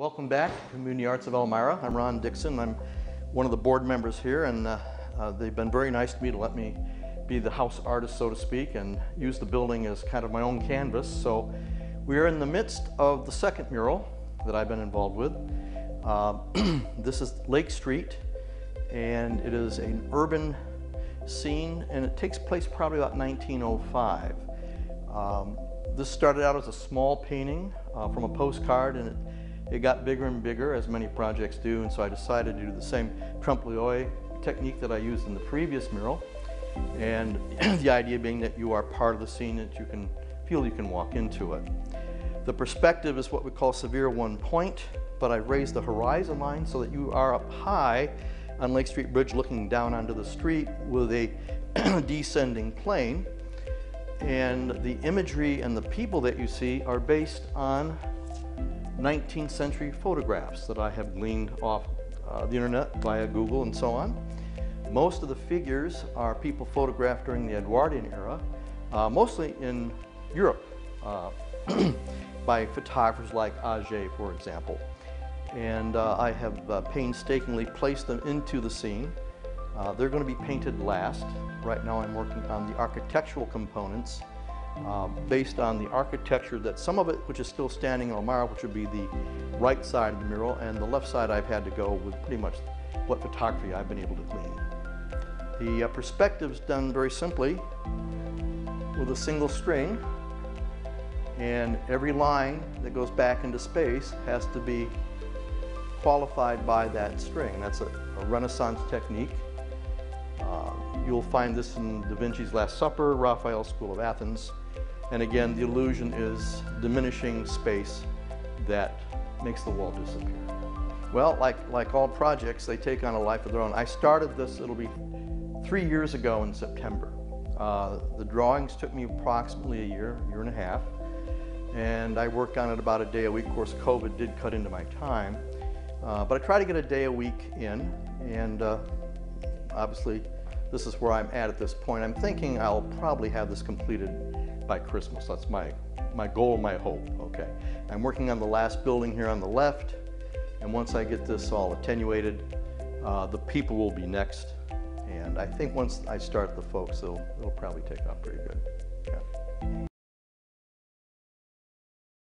Welcome back to Community Arts of Elmira. I'm Ron Dixon. I'm one of the board members here, and uh, uh, they've been very nice to me to let me be the house artist, so to speak, and use the building as kind of my own canvas. So we are in the midst of the second mural that I've been involved with. Uh, this is Lake Street, and it is an urban scene, and it takes place probably about 1905. Um, this started out as a small painting uh, from a postcard, and it, it got bigger and bigger, as many projects do, and so I decided to do the same trompe-l'oeil technique that I used in the previous mural, and the idea being that you are part of the scene, that you can feel you can walk into it. The perspective is what we call severe one point, but I've raised the horizon line so that you are up high on Lake Street Bridge looking down onto the street with a descending plane. And the imagery and the people that you see are based on 19th century photographs that I have gleaned off uh, the internet via Google and so on. Most of the figures are people photographed during the Edwardian era, uh, mostly in Europe uh, by photographers like Atget, for example. And uh, I have uh, painstakingly placed them into the scene. Uh, they're going to be painted last. Right now I'm working on the architectural components uh, based on the architecture that some of it which is still standing in Elmira, which would be the right side of the mural, and the left side I've had to go with pretty much what photography I've been able to glean. The uh, perspective's done very simply with a single string, and every line that goes back into space has to be qualified by that string. That's a, a Renaissance technique. Uh, you'll find this in Da Vinci's Last Supper, Raphael's School of Athens, and again, the illusion is diminishing space that makes the wall disappear. Well, like, like all projects, they take on a life of their own. I started this, it'll be three years ago in September. Uh, the drawings took me approximately a year, year and a half, and I worked on it about a day a week. Of course, COVID did cut into my time, uh, but I try to get a day a week in, and uh, obviously, this is where I'm at at this point. I'm thinking I'll probably have this completed by Christmas. That's my, my goal, my hope, okay? I'm working on the last building here on the left, and once I get this all attenuated, uh, the people will be next. And I think once I start the folks, it'll, it'll probably take off pretty good.